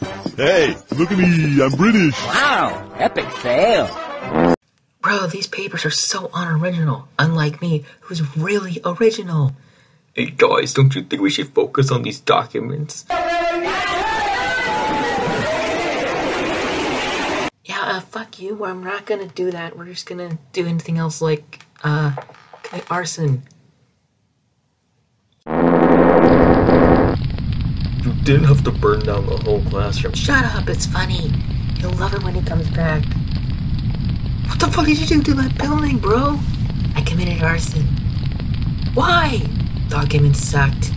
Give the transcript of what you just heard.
Hey, look at me, I'm British. Wow, epic fail. Bro, these papers are so unoriginal, unlike me, who's really original. Hey guys, don't you think we should focus on these documents? Yeah, uh, fuck you. I'm not gonna do that. We're just gonna do anything else like, uh, commit arson. Didn't have to burn down the whole classroom. Shut up, it's funny. You'll love it when he comes back. What the fuck did you do to that building, bro? I committed arson. Why? Documents sucked.